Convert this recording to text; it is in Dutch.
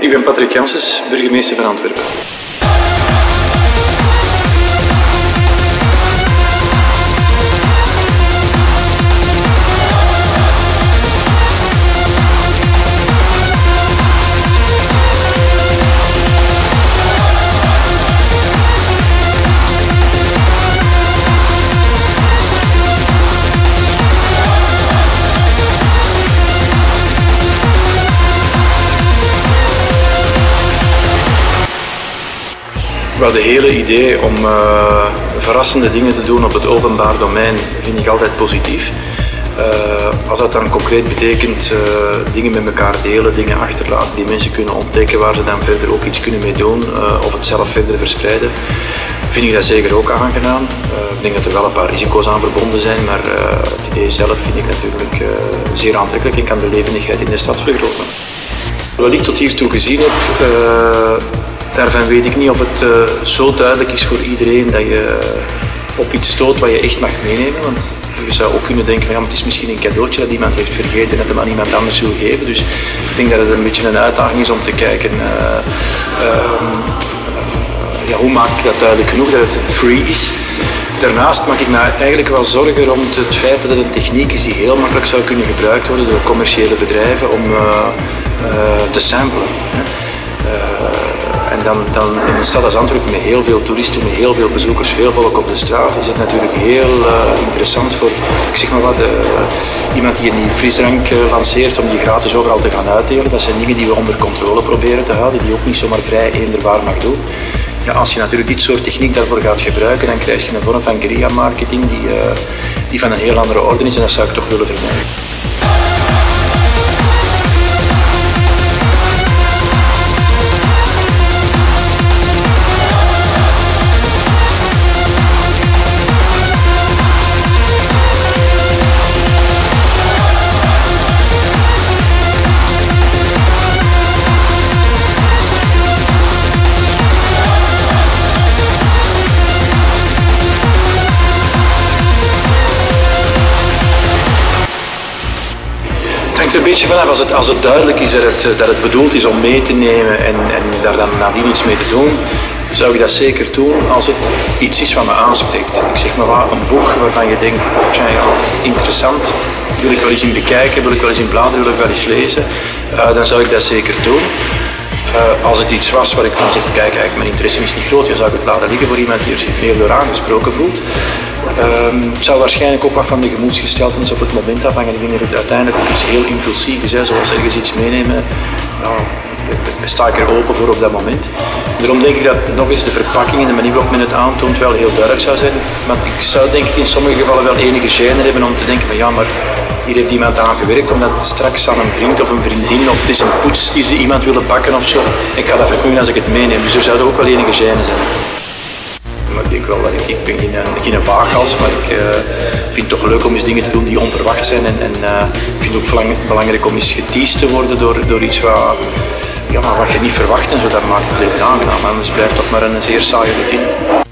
Ik ben Patrick Janssens, burgemeester van Antwerpen. Wel, de hele idee om uh, verrassende dingen te doen op het openbaar domein vind ik altijd positief. Uh, als dat dan concreet betekent uh, dingen met elkaar delen, dingen achterlaten die mensen kunnen ontdekken waar ze dan verder ook iets kunnen mee doen of het zelf verder verspreiden, vind ik dat zeker ook aangenaam. ik denk dat er wel een paar risico's aan verbonden zijn, maar het idee zelf vind ik natuurlijk zeer aantrekkelijk en kan de levendigheid in de stad vergroten. Wat ik tot hiertoe gezien heb, Daarvan weet ik niet of het uh, zo duidelijk is voor iedereen dat je op iets stoot wat je echt mag meenemen. Want je zou ook kunnen denken ja, het is misschien een cadeautje dat iemand heeft vergeten en dat hem aan iemand anders wil geven. Dus ik denk dat het een beetje een uitdaging is om te kijken uh, uh, ja, hoe maak ik dat duidelijk genoeg dat het free is. Daarnaast maak ik me eigenlijk wel zorgen rond het feit dat het een techniek is die heel makkelijk zou kunnen gebruikt worden door commerciële bedrijven om te samplen. En dan, dan in een stad als Antwerpen met heel veel toeristen, met heel veel bezoekers, veel volk op de straat, is het natuurlijk heel uh, interessant voor, ik zeg maar wat, uh, iemand die een frisdrank uh, lanceert om die gratis overal te gaan uitdelen. Dat zijn dingen die we onder controle proberen te houden, die ook niet zomaar vrij eenderbaar mag doen. Ja, als je natuurlijk dit soort techniek daarvoor gaat gebruiken, dan krijg je een vorm van guerrilla-marketing die, die van een heel andere orde is en dat zou ik toch willen vermijden. Er een beetje vanaf. Als het, als het duidelijk is dat het, dat het bedoeld is om mee te nemen en, en daar dan nadien iets mee te doen, zou ik dat zeker doen als het iets is wat me aanspreekt. Ik zeg maar een boek waarvan je denkt, ja, interessant, wil ik wel eens in bekijken, wil ik wel eens in bladeren, wil ik wel eens lezen, uh, dan zou ik dat zeker doen. Uh, als het iets was waar ik van zeg, kijk, mijn interesse is niet groot, dan zou het laten liggen voor iemand die er zich meer door aangesproken voelt. Um, het zal waarschijnlijk ook wat van de gemoedsgesteltenis op het moment afhangen. Ik denk dat het uiteindelijk iets heel impulsief is, hè, zoals ergens iets meenemen. Nou, sta ik er open voor op dat moment. Daarom denk ik dat nog eens de verpakking en de manier waarop men het aantoont wel heel duidelijk zou zijn. Maar ik zou denk ik in sommige gevallen wel enige gêne hebben om te denken van ja, maar hier heeft iemand aan gewerkt omdat straks aan een vriend of een vriendin of het is een poets die ze iemand willen bakken of zo. Ik ga dat verknoeien als ik het meeneem. Dus er zou ook wel enige gêne zijn. Maar ik denk wel dat ik, ik ben geen, geen waaghals, maar ik uh, vind het toch leuk om eens dingen te doen die onverwacht zijn. En, en uh, ik vind het ook belangrijk om eens geteased te worden door, door iets wat, ja, wat je niet verwacht en zo. Dat maakt het leven aangenaam. Anders blijft toch maar een zeer saaie routine.